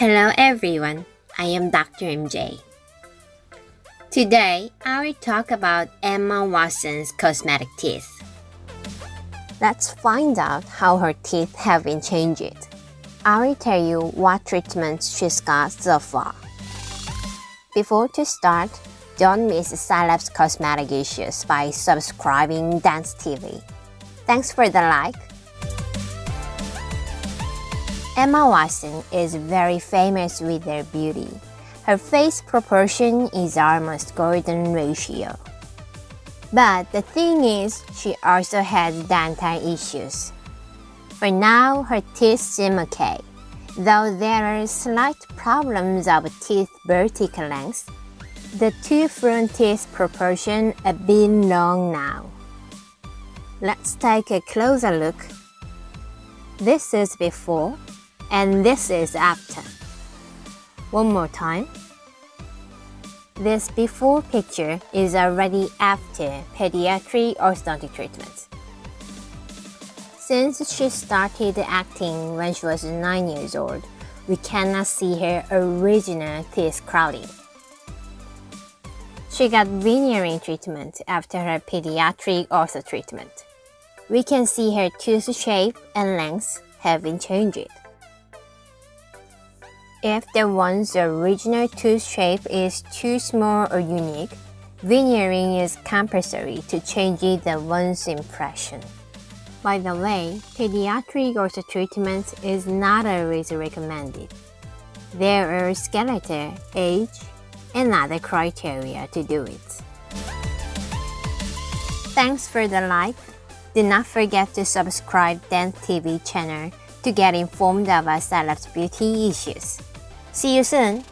Hello everyone, I am Dr. MJ. Today, I will talk about Emma Watson's cosmetic teeth. Let's find out how her teeth have been changed. I will tell you what treatments she's got so far. Before to start, don't miss Celeb's cosmetic issues by subscribing DENT tv. Thanks for the like. Emma Watson is very famous with her beauty. Her face proportion is almost golden ratio. But the thing is, she also has dental issues. For now, her teeth seem okay, though there are slight problems of teeth vertical length. The two front teeth proportion a bit long now. Let's take a closer look. This is before and this is after. One more time. This before picture is already after pediatric orthodontic treatment. Since she started acting when she was 9 years old, we cannot see her original teeth crowding. She got veneering treatment after her pediatric ortho treatment. We can see her tooth shape and length have been changed. If the one's original tooth shape is too small or unique, veneering is compulsory to change the one's impression. By the way, pediatric ortho treatment is not always recommended. There are skeletal, age, and other criteria to do it. Thanks for the like. Do not forget to subscribe DENT tv channel to get informed about Celeb's beauty issues. See you soon!